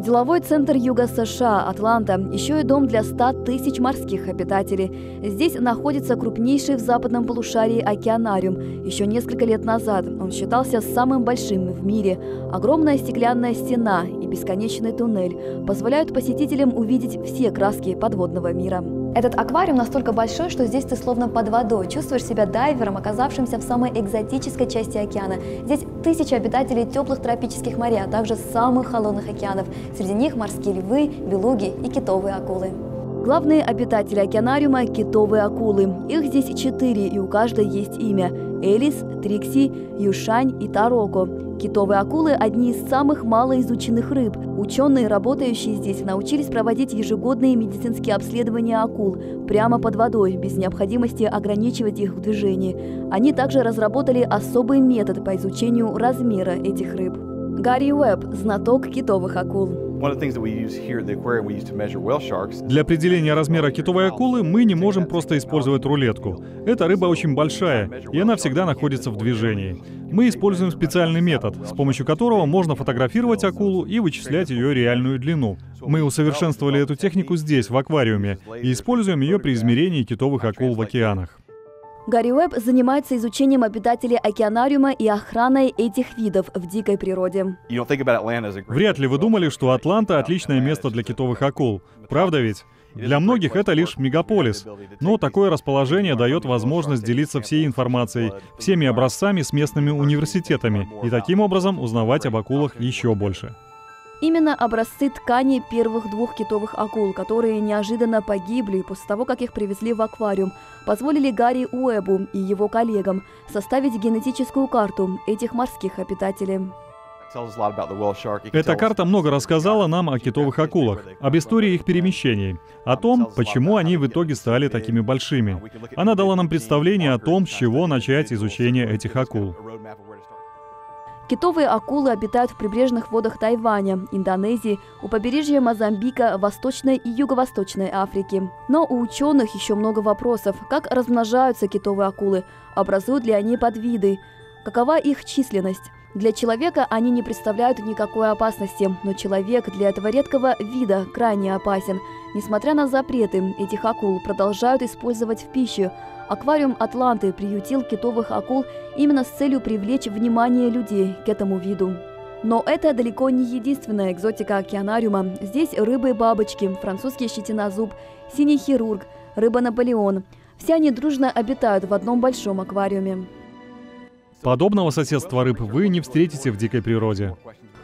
Деловой центр Юга США, Атланта, еще и дом для 100 тысяч морских обитателей. Здесь находится крупнейший в западном полушарии океанариум. Еще несколько лет назад он считался самым большим в мире. Огромная стеклянная стена и бесконечный туннель позволяют посетителям увидеть все краски подводного мира. Этот аквариум настолько большой, что здесь ты словно под водой. Чувствуешь себя дайвером, оказавшимся в самой экзотической части океана. Здесь тысячи обитателей теплых тропических морей, а также самых холодных океанов. Среди них морские львы, белуги и китовые акулы. Главные обитатели океанариума – китовые акулы. Их здесь четыре, и у каждой есть имя – Элис, Трикси, Юшань и Тароко. Китовые акулы – одни из самых малоизученных рыб. Ученые, работающие здесь, научились проводить ежегодные медицинские обследования акул прямо под водой, без необходимости ограничивать их в движении. Они также разработали особый метод по изучению размера этих рыб. Гарри Уэбб – знаток китовых акул. Для определения размера китовой акулы мы не можем просто использовать рулетку. Эта рыба очень большая, и она всегда находится в движении. Мы используем специальный метод, с помощью которого можно фотографировать акулу и вычислять ее реальную длину. Мы усовершенствовали эту технику здесь, в аквариуме, и используем ее при измерении китовых акул в океанах. Гарри Уэбб занимается изучением обитателей океанариума и охраной этих видов в дикой природе. Вряд ли вы думали, что Атланта — отличное место для китовых акул. Правда ведь? Для многих это лишь мегаполис, но такое расположение дает возможность делиться всей информацией, всеми образцами с местными университетами и таким образом узнавать об акулах еще больше. Именно образцы ткани первых двух китовых акул, которые неожиданно погибли после того, как их привезли в аквариум, позволили Гарри Уэбу и его коллегам составить генетическую карту этих морских обитателей. Эта карта много рассказала нам о китовых акулах, об истории их перемещений, о том, почему они в итоге стали такими большими. Она дала нам представление о том, с чего начать изучение этих акул. Китовые акулы обитают в прибрежных водах Тайваня, Индонезии, у побережья Мозамбика, Восточной и Юго-Восточной Африки. Но у ученых еще много вопросов. Как размножаются китовые акулы? Образуют ли они подвиды? Какова их численность? Для человека они не представляют никакой опасности, но человек для этого редкого вида крайне опасен. Несмотря на запреты, этих акул продолжают использовать в пищу. Аквариум Атланты приютил китовых акул именно с целью привлечь внимание людей к этому виду. Но это далеко не единственная экзотика океанариума. Здесь рыбы-бабочки, французский щетинозуб, синий хирург, рыба-наполеон. Все они дружно обитают в одном большом аквариуме. Подобного соседства рыб вы не встретите в дикой природе.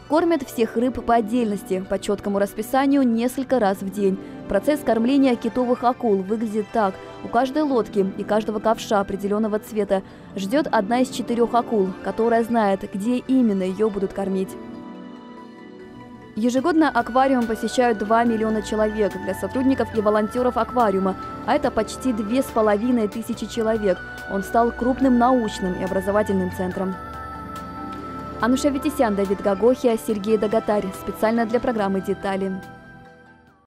Кормят всех рыб по отдельности, по четкому расписанию несколько раз в день. Процесс кормления китовых акул выглядит так. У каждой лодки и каждого ковша определенного цвета ждет одна из четырех акул, которая знает, где именно ее будут кормить. Ежегодно аквариум посещают 2 миллиона человек для сотрудников и волонтеров аквариума, а это почти две с половиной тысячи человек. Он стал крупным научным и образовательным центром. Ануша Витисян, Давид Гагохия, Сергей Дагатарь. Специально для программы «Детали».